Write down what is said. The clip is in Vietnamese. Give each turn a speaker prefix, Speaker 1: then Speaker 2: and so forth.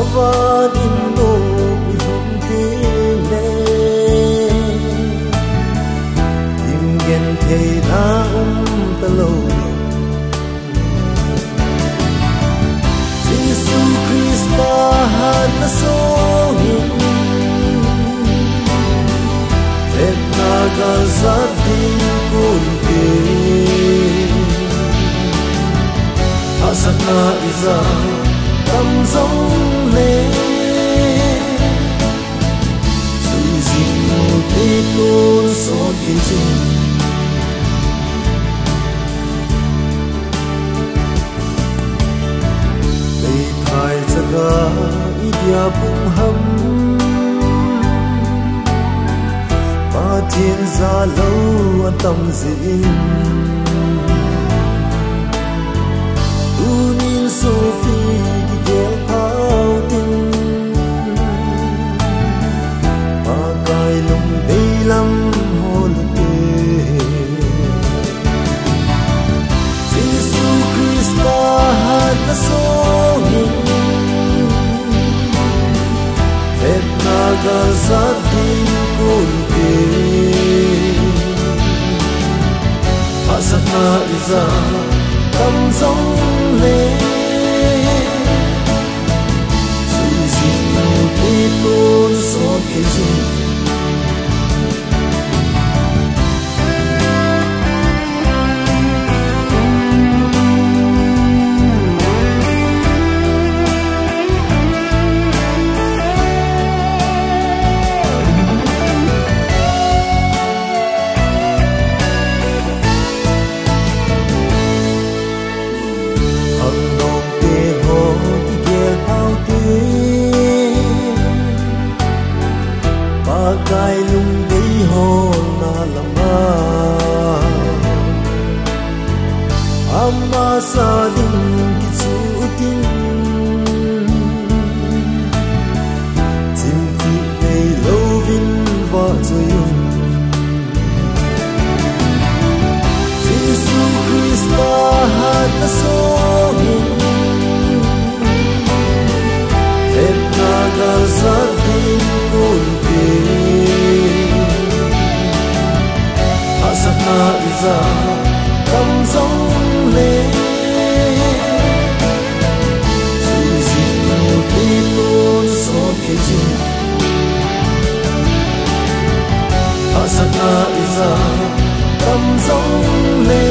Speaker 1: Ava din no ihum ti le Im gen thei na um talo Jesus Christa hat na so gazadin kunti asana iza tam zong le sui zin mu te tôn so ki zin ra ga ý idia bung hâm. Ba thiên gia lâu tâm dịnh ga sát tin côn na iza tâm giống gai lung đi hồ na lama amma sa ding ki chu tin. Cầm giống lên dù gì đi luôn so khi gì asana iza cầm giống lên